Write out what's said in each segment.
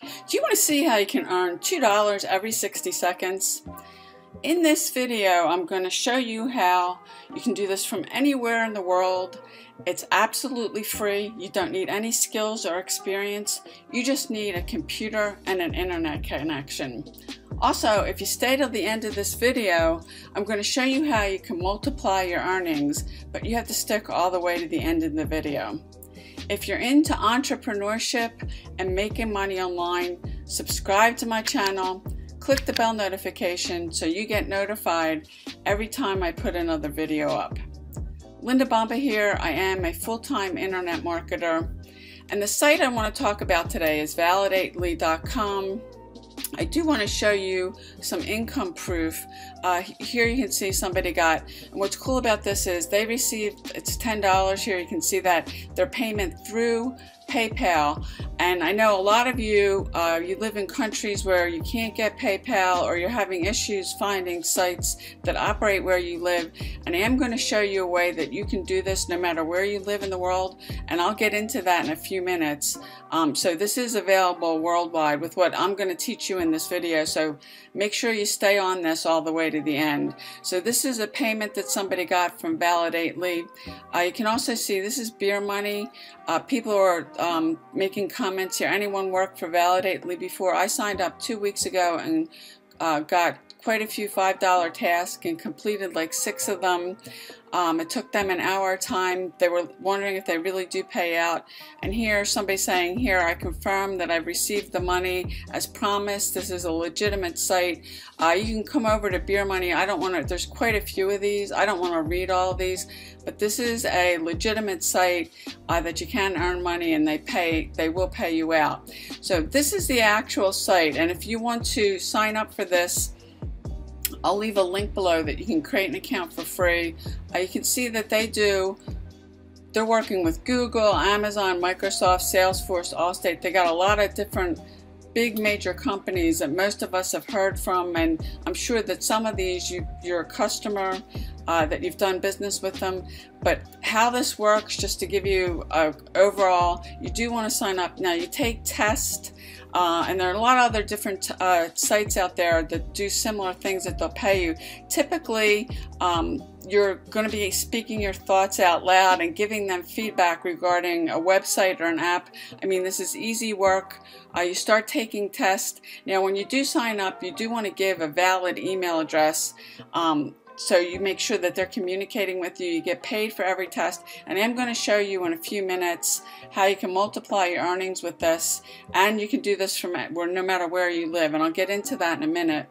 Do you want to see how you can earn $2 every 60 seconds? In this video, I'm going to show you how you can do this from anywhere in the world. It's absolutely free. You don't need any skills or experience. You just need a computer and an internet connection. Also, if you stay till the end of this video, I'm going to show you how you can multiply your earnings, but you have to stick all the way to the end of the video. If you're into entrepreneurship and making money online, subscribe to my channel, click the bell notification so you get notified every time I put another video up. Linda Bomba here. I am a full-time internet marketer. And the site I want to talk about today is validately.com. I do want to show you some income proof. Uh, here you can see somebody got, and what's cool about this is they received, it's $10 here, you can see that their payment through PayPal. And I know a lot of you, uh, you live in countries where you can't get PayPal or you're having issues finding sites that operate where you live. And I am going to show you a way that you can do this no matter where you live in the world. And I'll get into that in a few minutes. Um, so this is available worldwide with what I'm going to teach you in this video. So make sure you stay on this all the way to the end. So this is a payment that somebody got from Validately. Uh, you can also see this is beer money. Uh, people are um, making comments here. Anyone worked for Validately before? I signed up two weeks ago and uh, got quite a few $5 tasks and completed like six of them. Um, it took them an hour time. They were wondering if they really do pay out. And here, somebody saying, here, I confirm that I've received the money as promised. This is a legitimate site. Uh, you can come over to Beer Money. I don't want to, there's quite a few of these. I don't want to read all these, but this is a legitimate site uh, that you can earn money and they pay, they will pay you out. So this is the actual site. And if you want to sign up for this, I'll leave a link below that you can create an account for free. Uh, you can see that they do, they're working with Google, Amazon, Microsoft, Salesforce, Allstate. They got a lot of different big major companies that most of us have heard from and I'm sure that some of these you, you're a customer uh, that you've done business with them but how this works just to give you a overall you do want to sign up now you take test uh, and there are a lot of other different uh, sites out there that do similar things that they'll pay you. Typically, um, you're going to be speaking your thoughts out loud and giving them feedback regarding a website or an app. I mean, this is easy work. Uh, you start taking tests. Now, when you do sign up, you do want to give a valid email address. Um, so you make sure that they're communicating with you. You get paid for every test. And I'm going to show you in a few minutes how you can multiply your earnings with this. And you can do this from no matter where you live. And I'll get into that in a minute.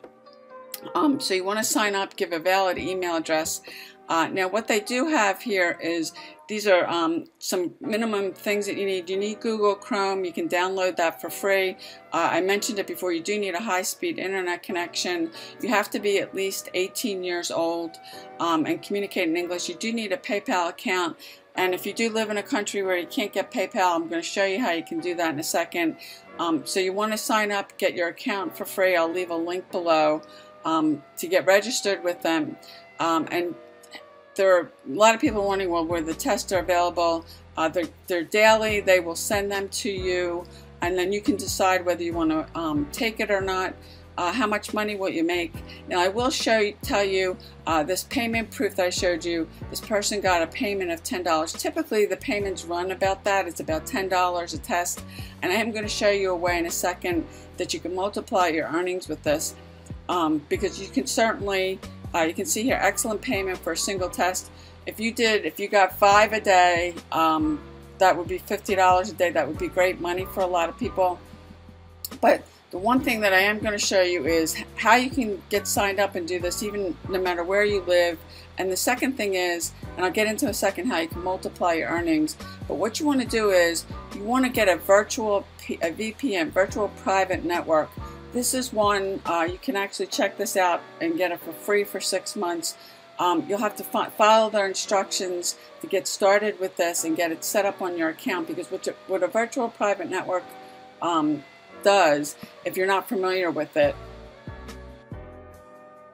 Um, so you want to sign up, give a valid email address. Uh, now what they do have here is these are um, some minimum things that you need. You need Google Chrome. You can download that for free. Uh, I mentioned it before. You do need a high-speed internet connection. You have to be at least 18 years old um, and communicate in English. You do need a PayPal account. And if you do live in a country where you can't get PayPal, I'm going to show you how you can do that in a second. Um, so you want to sign up, get your account for free. I'll leave a link below um, to get registered with them. Um, and there are a lot of people wondering, well, where the tests are available. Uh, they're, they're daily. They will send them to you, and then you can decide whether you want to um, take it or not. Uh, how much money will you make? Now I will show you, tell you uh, this payment proof that I showed you. This person got a payment of ten dollars. Typically the payments run about that. It's about ten dollars a test, and I am going to show you a way in a second that you can multiply your earnings with this, um, because you can certainly uh, you can see here, excellent payment for a single test. If you did, if you got five a day, um, that would be $50 a day. That would be great money for a lot of people. But the one thing that I am going to show you is how you can get signed up and do this even no matter where you live. And the second thing is, and I'll get into a second how you can multiply your earnings, but what you want to do is you want to get a virtual a VPN, virtual private network. This is one, uh, you can actually check this out and get it for free for six months. Um, you'll have to follow their instructions to get started with this and get it set up on your account because what, what a virtual private network um, does, if you're not familiar with it,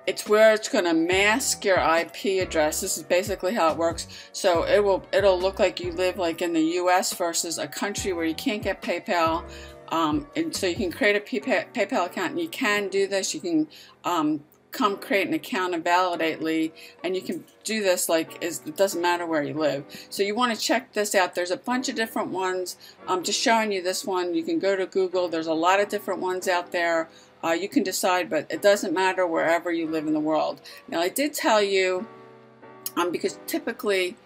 it's where it's going to mask your IP address. This is basically how it works. So it will it'll look like you live like in the U.S. versus a country where you can't get PayPal Um, and so you can create a PayPal account and you can do this. You can um, come create an account and Validate.ly and you can do this like it doesn't matter where you live. So you want to check this out. There's a bunch of different ones. I'm just showing you this one. You can go to Google. There's a lot of different ones out there. Uh, you can decide but it doesn't matter wherever you live in the world. Now I did tell you um, because typically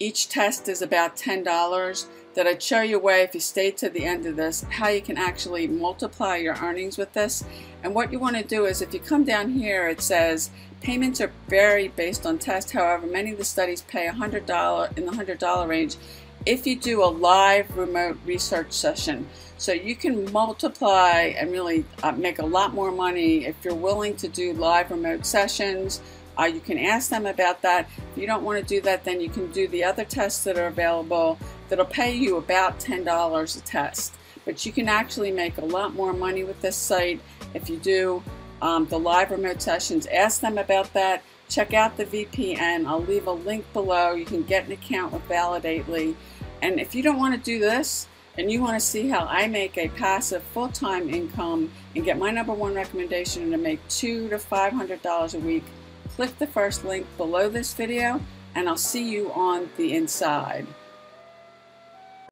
each test is about $10 that I'd show you way if you stay to the end of this how you can actually multiply your earnings with this? And what you want to do is if you come down here it says payments are vary based on test. However many of the studies pay $100 in the $100 range if you do a live remote research session. So you can multiply and really uh, make a lot more money if you're willing to do live remote sessions uh, you can ask them about that. If you don't want to do that, then you can do the other tests that are available that'll pay you about $10 a test. But you can actually make a lot more money with this site if you do um, the live remote sessions. Ask them about that. Check out the VPN. I'll leave a link below. You can get an account with Validate.ly. And if you don't want to do this, and you want to see how I make a passive full-time income and get my number one recommendation to make two to five hundred dollars a week click the first link below this video and I'll see you on the inside.